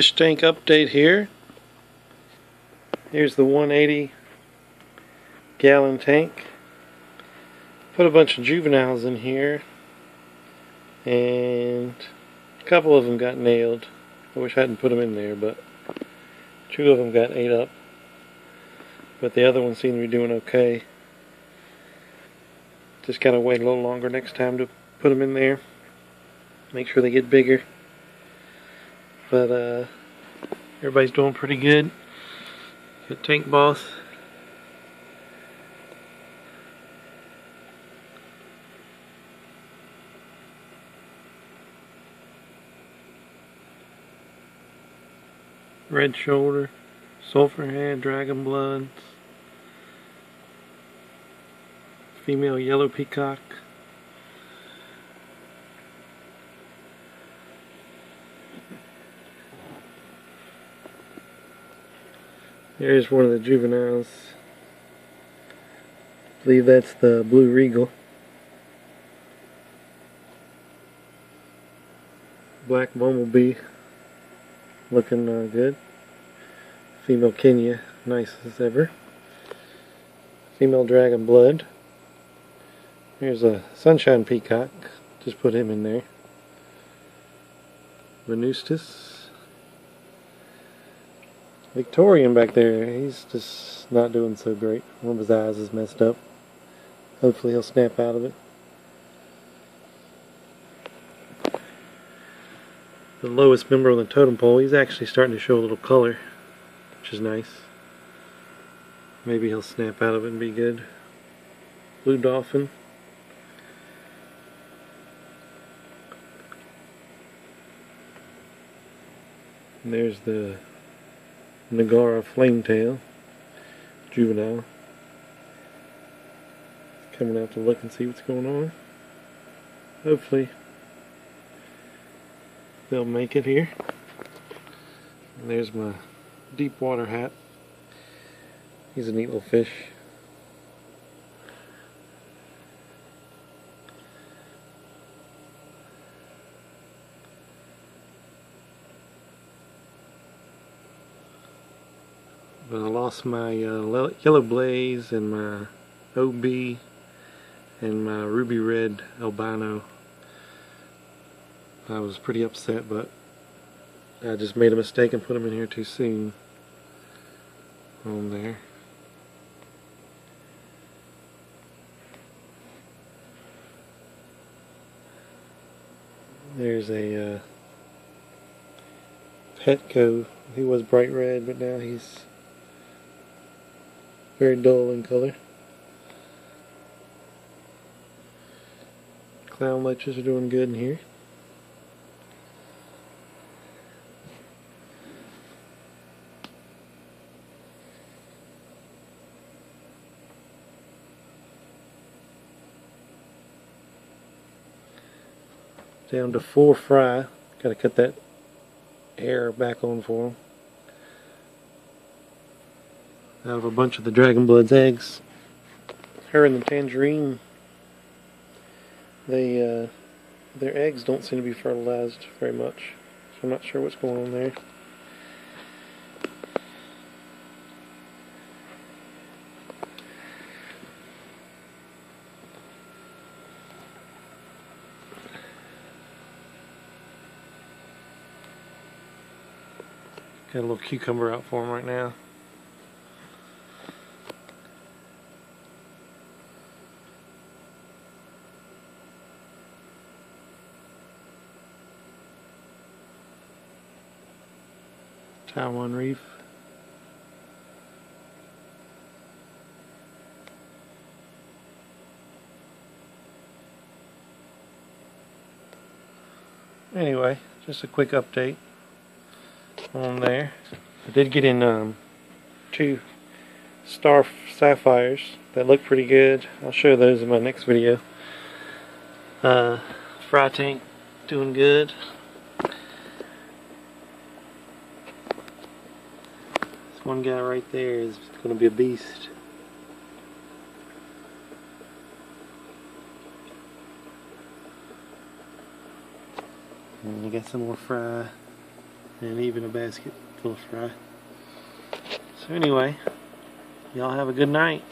Fish tank update here. Here's the 180 gallon tank. Put a bunch of juveniles in here and a couple of them got nailed. I wish I hadn't put them in there, but two of them got ate up. But the other one seem to be doing okay. Just gotta wait a little longer next time to put them in there. Make sure they get bigger. But uh, everybody's doing pretty good. Got Tank Boss. Red Shoulder, Sulphur Head, Dragon Bloods, Female Yellow Peacock. There's one of the juveniles. I believe that's the Blue Regal. Black Bumblebee. Looking uh, good. Female Kenya, nice as ever. Female Dragon Blood. Here's a Sunshine Peacock. Just put him in there. Venustus. Victorian back there, he's just not doing so great. One of his eyes is messed up. Hopefully he'll snap out of it. The lowest member on the totem pole, he's actually starting to show a little color, which is nice. Maybe he'll snap out of it and be good. Blue Dolphin. And there's the Ngara Flametail, juvenile. Coming out to look and see what's going on. Hopefully they'll make it here. And there's my deep water hap. He's a neat little fish. I lost my uh, yellow blaze and my OB and my ruby red albino. I was pretty upset, but I just made a mistake and put them in here too soon. On there. There's a uh, Petco. He was bright red, but now he's very dull in color. Clown loaches are doing good in here. Down to four fry. Got to cut that hair back on for them out of a bunch of the Dragon Blood's eggs. Her and the Tangerine, they, uh, their eggs don't seem to be fertilized very much. So I'm not sure what's going on there. Got a little cucumber out for him right now. Taiwan Reef. Anyway, just a quick update on there. I did get in um, two star sapphires that look pretty good. I'll show those in my next video. Uh, fry tank doing good. One guy right there is going to be a beast. And you got some more fry. and even a basket full of fry. So anyway, y'all have a good night.